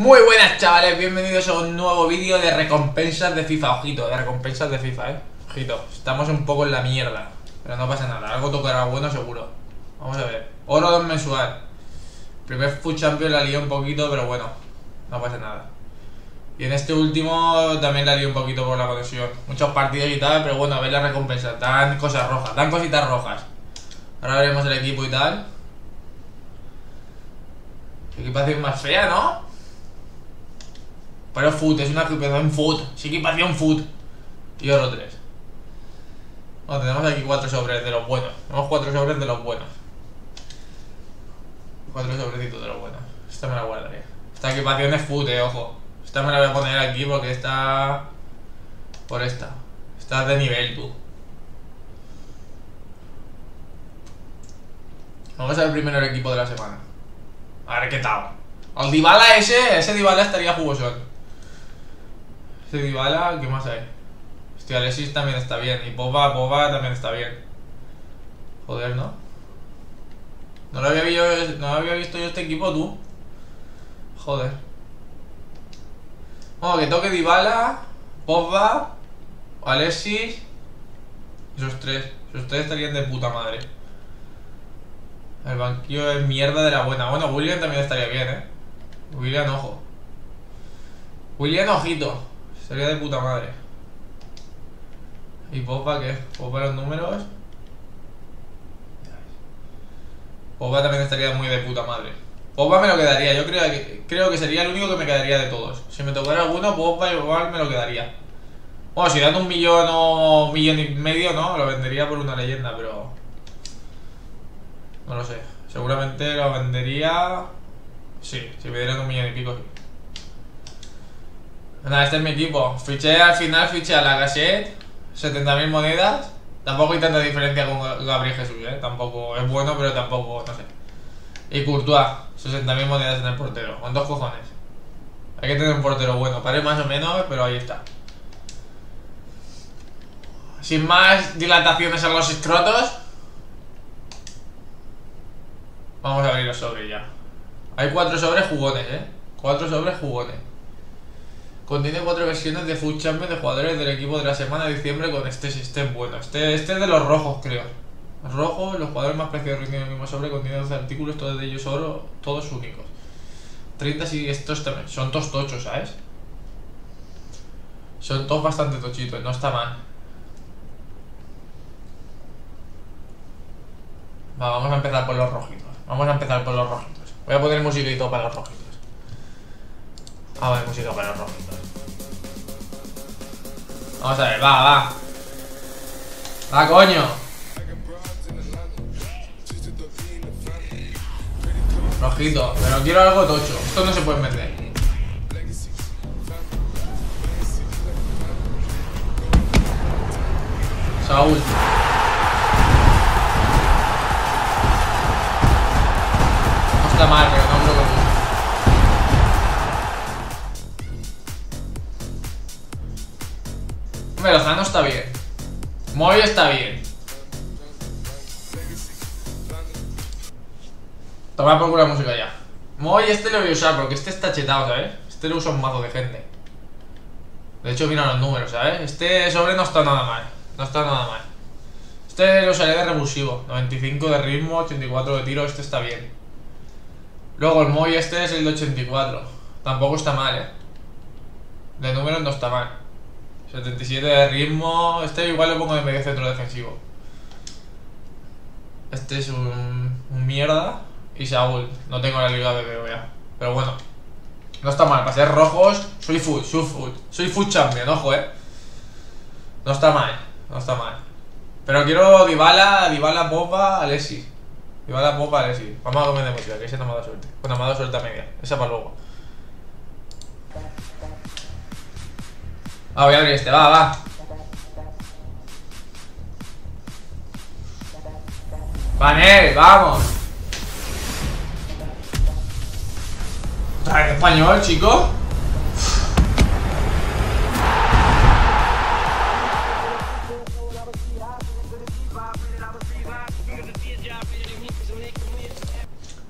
Muy buenas chavales, bienvenidos a un nuevo vídeo de recompensas de FIFA. Ojito, de recompensas de FIFA, eh. Ojito, estamos un poco en la mierda Pero no pasa nada, algo tocará bueno seguro. Vamos a ver, oro 2 mensual. Primer Food Champion la lié un poquito, pero bueno No pasa nada. Y en este último también la lié un poquito por la conexión. Muchos partidos y tal, pero bueno, a ver la recompensa. Dan cosas rojas, dan cositas rojas. Ahora veremos el equipo y tal. Equipación más fea, ¿no? Pero foot, es una equipación foot. Es equipación foot. Y oro 3. Bueno, tenemos aquí cuatro sobres de los buenos. Tenemos cuatro sobres de los buenos. Cuatro sobrecitos de los buenos. Esta me la guardaré. Esta equipación es foot, eh, ojo. Esta me la voy a poner aquí porque está... Por esta. Esta es de nivel, tú. Vamos a ver primero el equipo de la semana. A ver qué tal. El Dybala ese, ese Dybala estaría jugosón. Ese Dybala, ¿qué más hay? Hostia, Alexis también está bien. Y Pogba, Pogba también está bien. Joder, ¿no? No lo había visto, no había visto yo este equipo, tú. Joder. Bueno, que toque Dybala, Pogba, Alexis. Esos tres. Esos tres estarían de puta madre. El banquillo es mierda de la buena. Bueno, William también estaría bien, ¿eh? William, ojo. William, ojito. Sería de puta madre. ¿Y Popa qué? ¿Popa los números? Popa también estaría muy de puta madre. Popa me lo quedaría, yo creo que, creo que sería el único que me quedaría de todos. Si me tocara alguno, Popa igual me lo quedaría. Bueno, si dan un millón o un millón y medio, no, lo vendería por una leyenda, pero... No lo sé. Seguramente lo vendería... Sí, si me dieran un millón y pico, sí. Nada, este es mi equipo. Fiché al final, fiché a la cassette, 70.000 monedas. Tampoco hay tanta diferencia con Gabriel Jesús, ¿eh? Tampoco es bueno, pero tampoco, no sé. Y Courtois, 60.000 monedas en el portero, con dos cojones. Hay que tener un portero bueno, parece más o menos, pero ahí está. Sin más dilataciones a los escrotos. Vamos a abrir los sobres ya. Hay cuatro sobres jugones, ¿eh? Cuatro sobres jugones. Contiene cuatro versiones de Food Champions de jugadores del equipo de la semana de diciembre con este sistema bueno. Este, este es de los rojos, creo. Rojo, los jugadores más preciosos en el mismo sobre, contiene 12 artículos, todos de ellos oro, todos únicos. 30 y estos también. Son todos tochos, ¿sabes? Son todos bastante tochitos, no está mal. Va, vamos a empezar por los rojitos. Vamos a empezar por los rojitos. Voy a poner musiquito para los rojitos. Vamos a ver música para los rojitos. Vamos a ver, va, va. Va, coño. Rojito, pero quiero algo tocho. Esto no se puede meter. Saúl. No está Hombre, Lozano está bien. Moy está bien. Toma por la música ya. Moy este lo voy a usar porque este está chetado, ¿sabes? Este lo usa un mazo de gente. De hecho, mira los números, ¿sabes? Este sobre no está nada mal. No está nada mal. Este lo usaré de revulsivo. 95 de ritmo, 84 de tiro. Este está bien. Luego el Moy este es el de 84. Tampoco está mal, ¿eh? De números no está mal. 77 de ritmo. Este igual lo pongo de medio centro defensivo. Este es un, mierda. Y Saúl. No tengo la liga de BBVA. Pero bueno. No está mal. Para ser rojos, soy food, soy food. Soy food champion, ojo, eh. No está mal. No está mal. Pero quiero Dybala, Dybala, Popa, Alessi. Dybala, Popa, Alessi. Vamos a comer de música, que ese no me da suerte. Bueno, me ha dado suerte a media. Esa para luego. Ah, voy a abrir este, va, va. Panel, vamos. ¿Trae español, chico?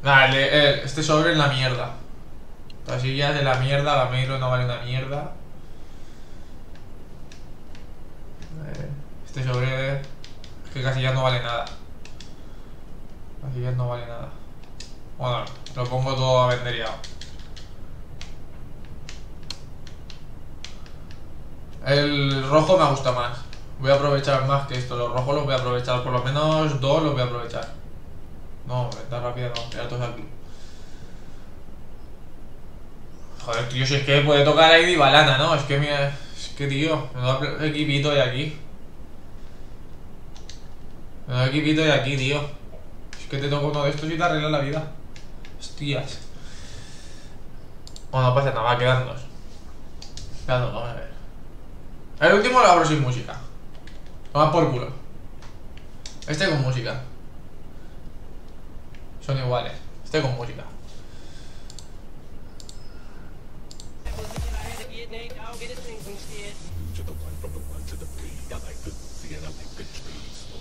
Vale, este sobre en la mierda. Casillas de la mierda, Gameiro no vale una mierda. Eh, Este sobre... Es que Casillas no vale nada. Casillas no vale nada. Bueno, lo pongo todo a vender ya. El rojo me gusta más. Voy a aprovechar más que esto. Los rojos los voy a aprovechar. Por lo menos dos los voy a aprovechar. No, venta rápida no. Queda todos aquí. Joder, tío, si es que puede tocar ahí Balana, ¿no? Es que mira, es que tío, me da equipito de aquí. Me da equipito de aquí, tío. Es que te toco uno de estos y te arregla la vida. Hostias. Bueno, no pasa nada, va, quedándonos. Quedándonos, vamos a ver. El último lo abro sin música. Toma por culo. Este con música. Son iguales. Este con música.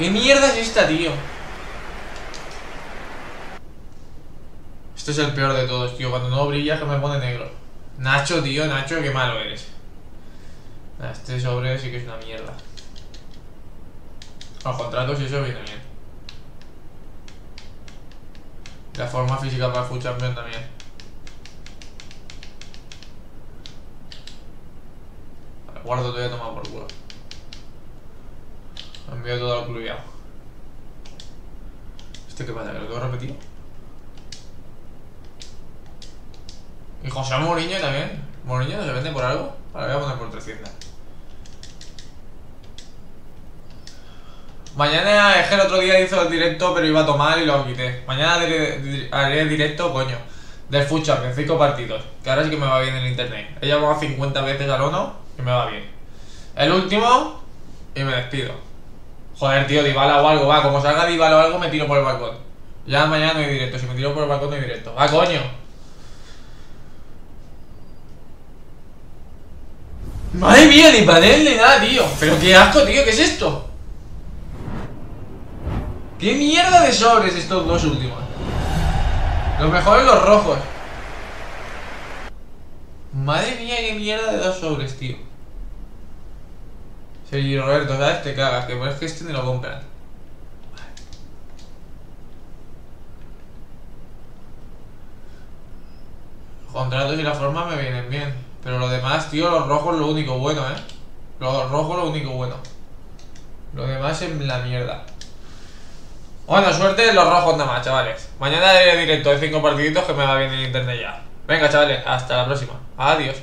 ¿Qué mierda es esta, tío? Esto es el peor de todos, tío. Cuando no brilla que me pone negro. Nacho, tío, Nacho, qué malo eres. Este sobre sí que es una mierda. Los contratos y eso viene bien. La forma física para el Champion también. Guardo todavía tomado por culo. Envío todo lo cluviado. ¿Este qué pasa? ¿Que lo tengo repetido? Y José Mourinho también. ¿Mourinho no se vende por algo? Vale, voy a poner por 300. Mañana es que el otro día hizo el directo, pero iba a tomar y lo quité. Mañana haré, directo, coño, del futsal, en 5 partidos. Que ahora sí que me va bien en internet. He llamado 50 veces al ONO y me va bien. El último y me despido. Joder, tío, Dybala o algo, va. Como salga Dybala o algo, me tiro por el balcón. Ya mañana no hay directo. Si me tiro por el balcón, no hay directo. ¡Va, coño! Madre mía, ni panel ni nada, tío. Pero qué asco, tío, ¿qué es esto? ¿Qué mierda de sobres estos dos últimos? Los mejores los rojos. Madre mía, qué mierda de dos sobres, tío. Sergio Roberto, ¿sabes? Te cagas, que es que este ni lo compran. Contratos y la forma me vienen bien. Pero lo demás, tío, los rojos lo único bueno, ¿eh? Los rojos lo único bueno. Lo demás es la mierda. Bueno, suerte los rojos nada más, chavales. Mañana haré directo de 5 partiditos que me va bien en internet ya. Venga, chavales, hasta la próxima. Adiós.